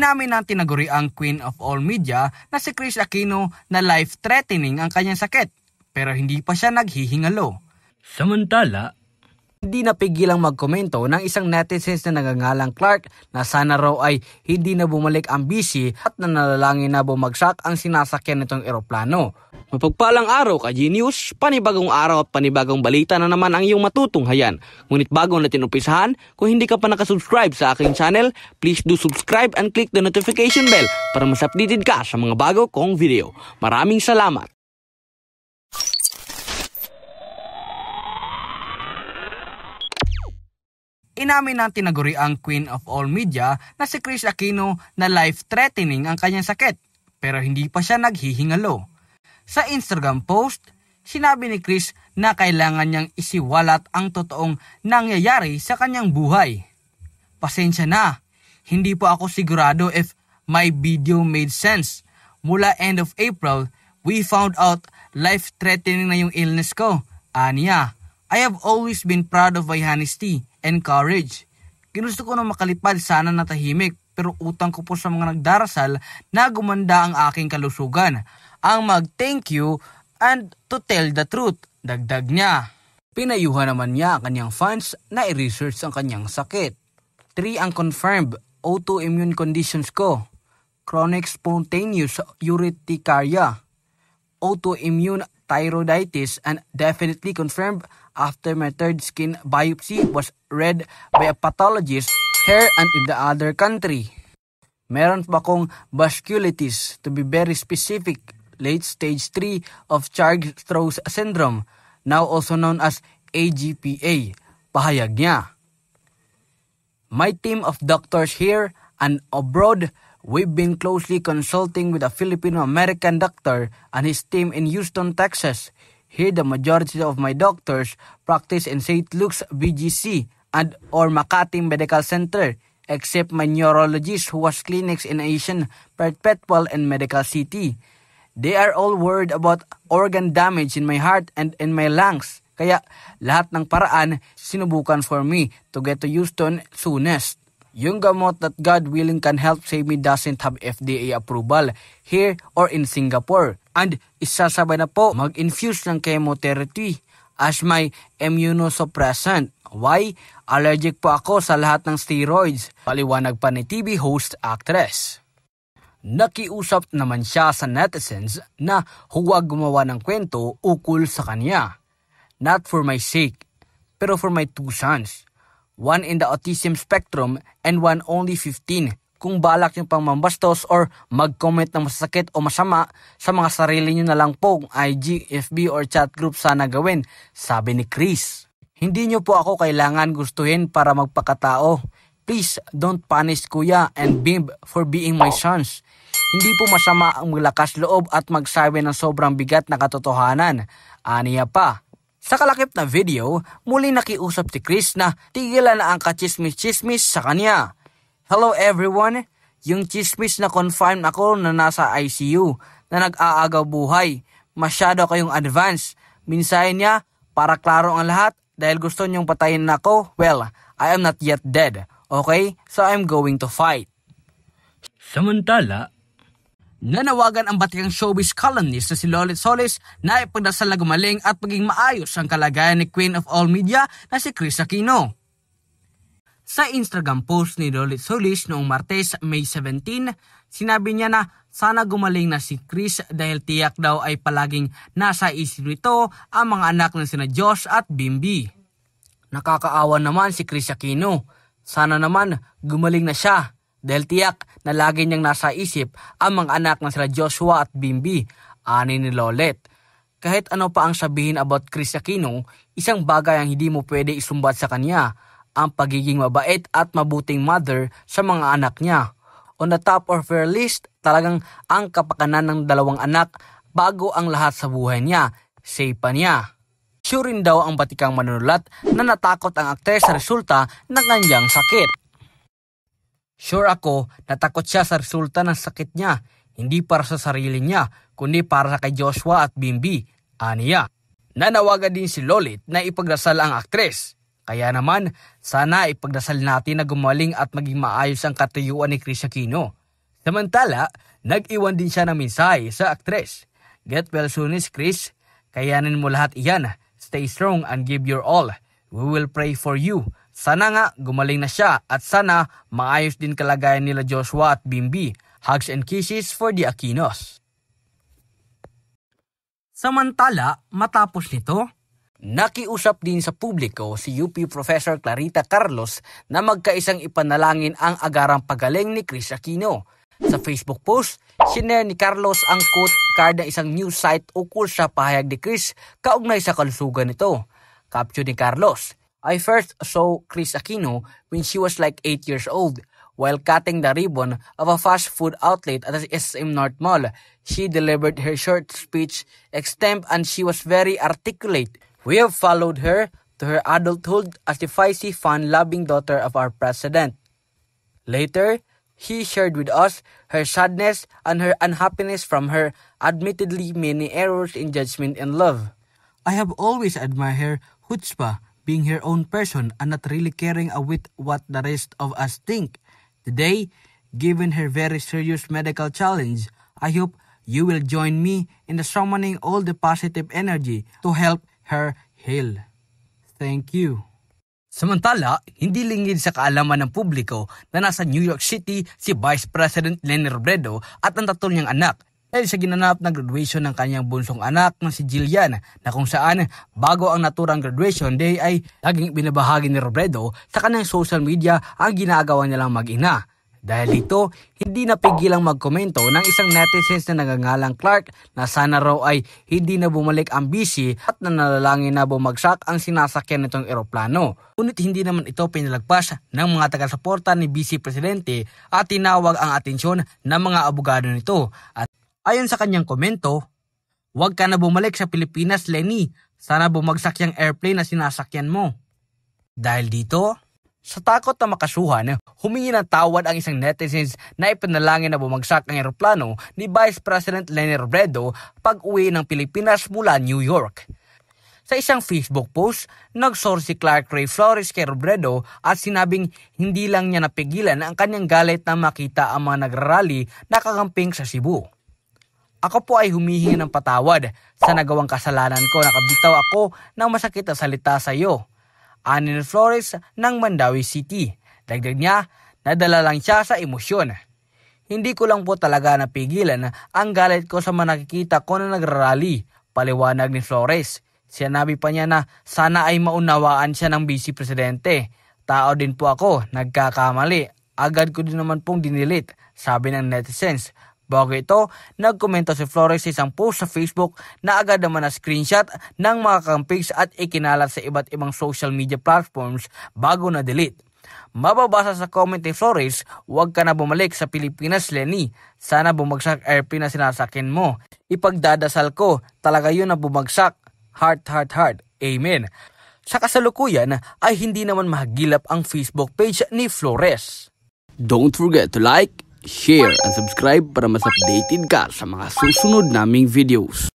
Inamin ng tinaguri ang Queen of All Media na si Chris Aquino na life-threatening ang kanyang sakit pero hindi pa siya naghihingalo. Samantala, Hindi napigilang magkomento ng isang netizens na nagangalang Clark na sana raw ay hindi na bumalik ang busy at nanalangin na bumagsak ang sinasakyan nitong eroplano. Mapagpalang araw ka, Genius. Panibagong araw at panibagong balita na naman ang iyong matutunghayan. Ngunit bago natin umpisahan, kung hindi ka pa nakasubscribe sa aking channel, please do subscribe and click the notification bell para mas updated ka sa mga bago kong video. Maraming salamat! Inamin ng tinaguri ang Queen of All Media na si Chris Aquino na life-threatening ang kanyang sakit pero hindi pa siya naghihingalo. Sa Instagram post, sinabi ni Chris na kailangan niyang isiwalat ang totoong nangyayari sa kanyang buhay. Pasensya na, hindi po ako sigurado if my video made sense. Mula end of April, we found out life-threatening na yung illness ko. Aniya, I have always been proud of my honesty and courage. Ginusto ko na makalipad sana na tahimik pero utang ko po sa mga nagdarasal na gumanda ang aking kalusugan. Ang mag-thank you and to tell the truth. Dagdag niya. Pinayuhan naman niya ang kanyang fans na i-research ang kanyang sakit. 3 ang confirmed autoimmune conditions ko. Chronic spontaneous urticaria, autoimmune thyroiditis, and definitely confirmed after my third skin biopsy was read by a pathologist here and in the other country. Meron pa akong vasculitis to be very specific, late stage 3 of Churg-Strauss syndrome, now also known as AGPA. Pahayag niya. My team of doctors here and abroad, we've been closely consulting with a Filipino-American doctor and his team in Houston, Texas. Here, the majority of my doctors practice in St. Luke's BGC and or Makati Medical Center, except my neurologist who has clinics in Asian Perpetual and Medical City. They are all worried about organ damage in my heart and in my lungs. Kaya lahat ng paraan sinubukan for me to get to Houston soonest. Yung gamot that God willing can help save me doesn't have FDA approval here or in Singapore. And isasabay na po mag-infuse ng chemotherapy as my immunosuppressant. Why? Allergic po ako sa lahat ng steroids. Paliwanag pa ni TV host actress. Nakiusap naman siya sa netizens na huwag gumawa ng kwento ukol sa kanya. Not for my sake, pero for my two sons. One in the autism spectrum and one only 15 kung balak nyo pang mambastos or mag-comment ng masasakit o masama sa mga sarili nyo na lang po IG, FB or chat group sana gawin, sabi ni Chris. Hindi nyo po ako kailangan gustuhin para magpakatao. Please don't punish kuya and bimb for being my sons. Hindi po masama ang maglakas loob at magsabi ng sobrang bigat na katotohanan. Aniya pa. Sa kalakip na video, muli nakiusap si Chris na tigilan na ang kachismis-chismis sa kanya. Hello everyone! Yung chismis na confirmed ako na nasa ICU, na nag-aagaw buhay. Masyado kayong advance. Minsahin niya, para klaro ang lahat, dahil gusto niyong patayin na ako, well, I am not yet dead. Okay? So I'm going to fight. samantala, Nanawagan ang batikang showbiz columnist na si Lolit Solis na ipagdasal na gumaling at maging maayos ang kalagayan ni Queen of All Media na si Chris Aquino. Sa Instagram post ni Lolit Solis noong Martes, May 17, sinabi niya na sana gumaling na si Chris dahil tiyak daw ay palaging nasa isip nito ang mga anak na sina Josh at Bimbi. Nakakaawa naman si Chris Aquino. Sana naman gumaling na siya dahil tiyak na lagi niyang nasa isip ang mga anak na sila Joshua at Bimbi, ani ni Lolet. Kahit ano pa ang sabihin about Chris Aquino, isang bagay ang hindi mo pwede isumbat sa kanya, ang pagiging mabait at mabuting mother sa mga anak niya. On the top of her list, talagang ang kapakanan ng dalawang anak bago ang lahat sa buhay niya, say pa niya. Sure rin daw ang batikang manunulat na natakot ang aktres sa resulta ng kanyang sakit. Sure ako, natakot siya sa resulta ng sakit niya, hindi para sa sarili niya, kundi para kay Joshua at Bimbi, aniya. Nanawagan din si Lolit na ipagdasal ang aktres. Kaya naman, sana ipagdasal natin na gumaling at maging maayos ang katayuan ni Chris Aquino. Samantala, nag-iwan din siya ng mensahe sa aktres. Get well soon is Chris. Kayanin mo lahat iyan. Stay strong and give your all. We will pray for you. Sana nga gumaling na siya at sana maayos din kalagayan nila Joshua at Bimbi. Hugs and kisses for the Aquinos. Samantala, matapos nito, nakiusap din sa publiko si UP Professor Clarita Carlos na magkaisang ipanalangin ang agarang pagaling ni Chris Aquino. Sa Facebook post, sinare ni Carlos ang quote card ng isang news site ukol sa pahayag ni Chris kaugnay sa kalusugan nito. Caption ni Carlos, I first saw Chris Aquino when she was like 8 years old. While cutting the ribbon of a fast food outlet at the SM North Mall, she delivered her short speech extemp and she was very articulate. We have followed her to her adulthood as the feisty, fun-loving daughter of our president. Later, he shared with us her sadness and her unhappiness from her admittedly many errors in judgment and love. I have always admired her chutzpah, being her own person and not really caring whit what the rest of us think. Today, given her very serious medical challenge, I hope you will join me in summoning all the positive energy to help her heal. Thank you. Samantala, hindi lingid sa kaalaman ng publiko na nasa New York City si Vice President Lenny Robredo at ang tatlo niyang anak dahil sa ginanap na graduation ng kanyang bunsong anak na si Jillian na kung saan bago ang naturang graduation day ay laging binabahagi ni Robredo sa kanyang social media ang ginagawa nilang mag-ina. Dahil dito, hindi napigilang magkomento ng isang netizens na nagangalang Clark na sana raw ay hindi na bumalik ang busy at nanalangin na bumagsak ang sinasakyan nitong eroplano. Ngunit hindi naman ito pinalagpas ng mga taga-suporta ni BC Presidente at tinawag ang atensyon ng mga abogado nito. At ayon sa kanyang komento, Huwag ka na bumalik sa Pilipinas, Lenny. Sana bumagsak yung airplane na sinasakyan mo. Dahil dito, sa takot na makasuhan, humingi ng tawad ang isang netizens na ipanalangin na bumagsak ang eroplano ni Vice President Lenny Robredo pag uwi ng Pilipinas mula New York. Sa isang Facebook post, nagsor si Clark Ray Flores kay Robredo at sinabing hindi lang niya napigilan ang kanyang galit na makita ang mga nagrarally na kakamping sa Cebu. Ako po ay humihingi ng patawad sa nagawang kasalanan ko. Nakabitaw ako ng masakit na salita sa iyo. Ani ni Flores ng Mandawi City. Dagdag niya, nadala lang siya sa emosyon. Hindi ko lang po talaga napigilan ang galit ko sa mga nakikita ko na nagrarally, paliwanag ni Flores. Sinabi pa niya na sana ay maunawaan siya ng vice presidente. Tao din po ako, nagkakamali. Agad ko din naman pong dinilit, sabi ng netizens. Bago ito, nagkomento si Flores sa isang post sa Facebook na agad naman na screenshot ng mga kampigs at ikinalat sa iba't ibang social media platforms bago na delete. Mababasa sa comment ni Flores, huwag ka na bumalik sa Pilipinas, Lenny. Sana bumagsak airplane na sinasakin mo. Ipagdadasal ko, talaga yun na bumagsak. Heart, heart, heart. Amen. Sa kasalukuyan ay hindi naman mahagilap ang Facebook page ni Flores. Don't forget to like, share, and subscribe para mas updated ka sa mga susunod naming videos.